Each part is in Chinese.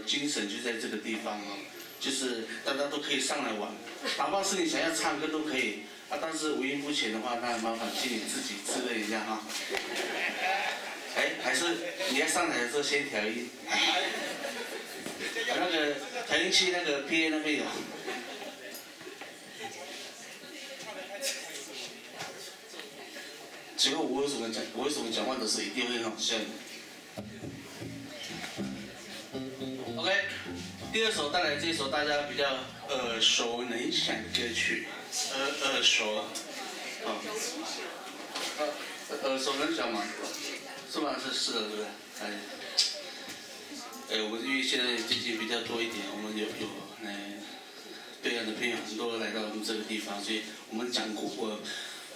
精神就在这个地方哦，就是大家都可以上来玩，哪怕是你想要唱歌都可以啊，但是五音不全的话，那麻烦请你自己自认一下哈。哎，还是你要上台的时候先调音，那个调音器那个 PA 那边有。结果我为什么讲，我为什么讲话的时候一定会好笑第二首带来这首大家比较耳熟能详的歌曲，耳耳熟，耳熟能详嘛，是吧？是是的，是不是？哎，哎，我们因为现在最近比较多一点，我们有有哎，对岸的朋友很多来到我们这个地方，所以我们讲过我。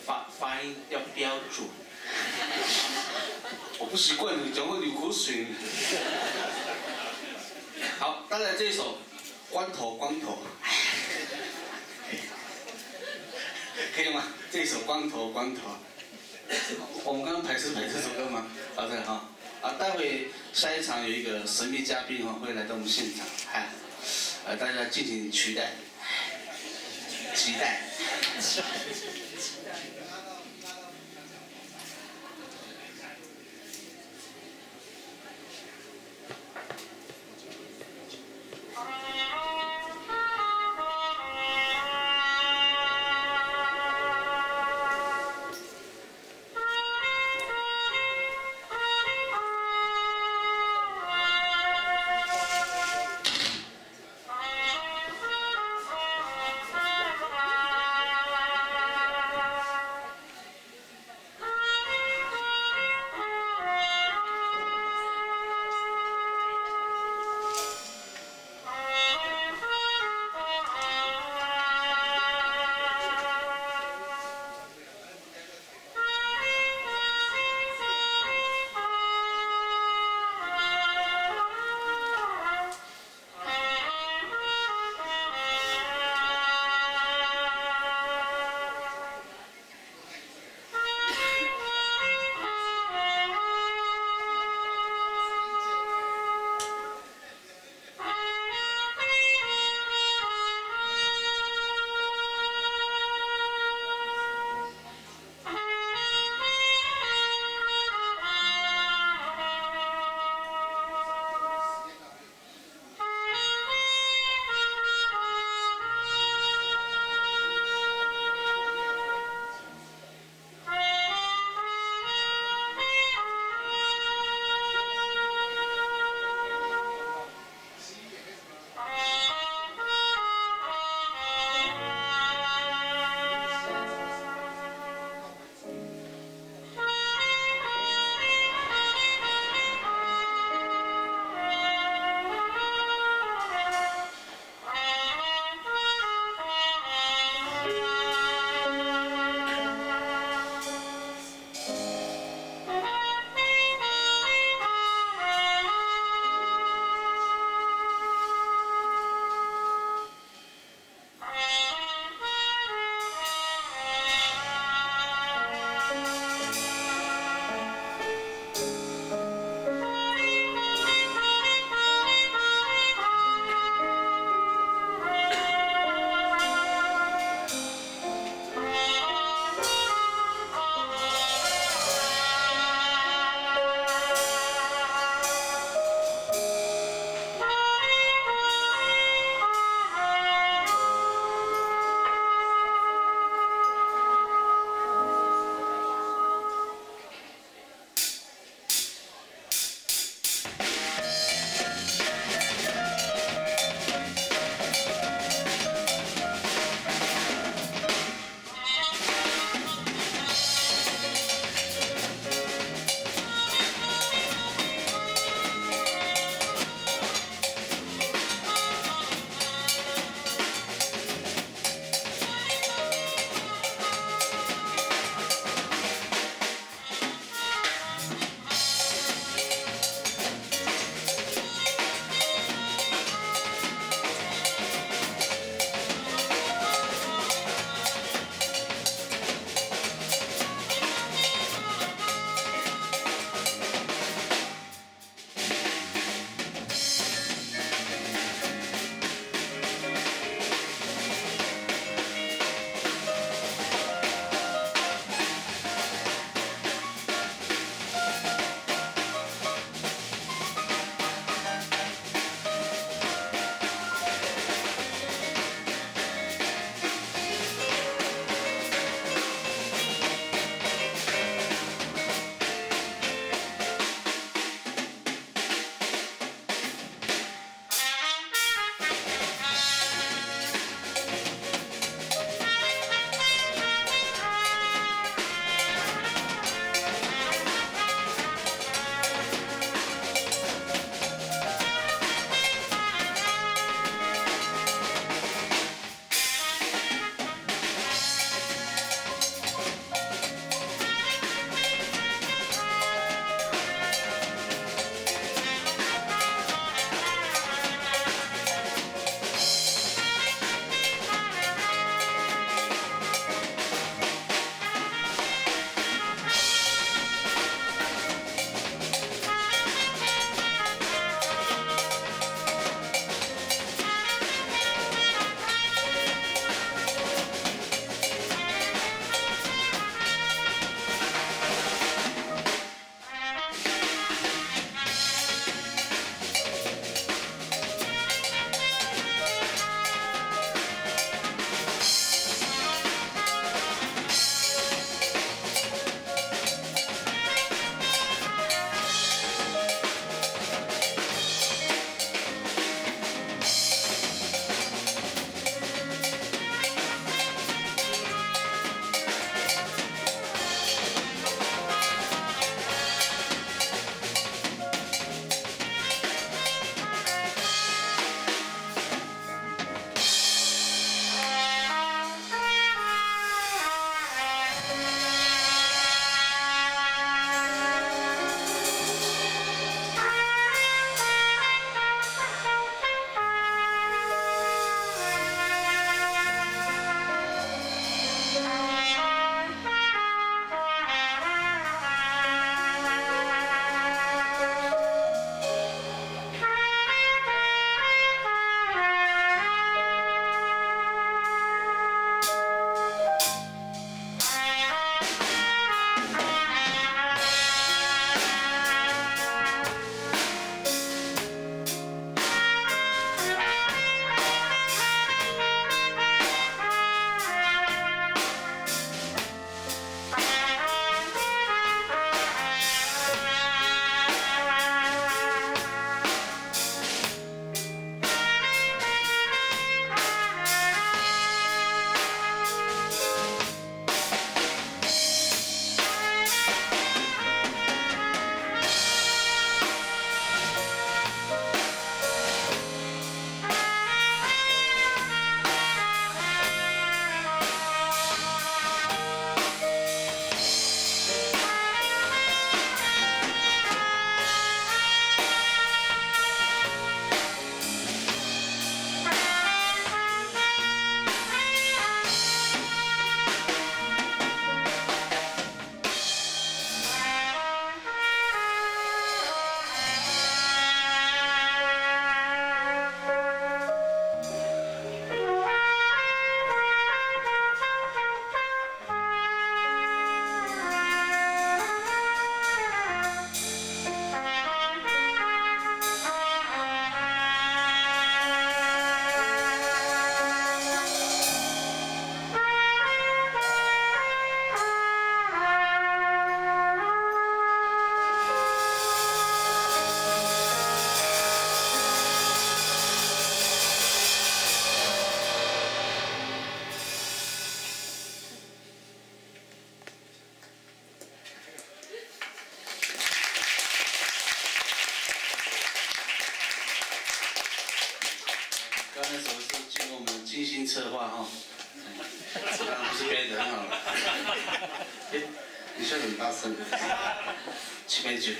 发发音要标准，我不习惯你讲话流口水。好，带来这一首《光头光头》，可以吗？这一首《光头光头》，我们刚刚排是排这首歌吗？好的哈，啊，待会下一场有一个神秘嘉宾哈会来到我们现场，嗨，呃，大家敬请期待期待，期待。心策划哈，当然不是别人哈。哎，你笑得很大声，七百九。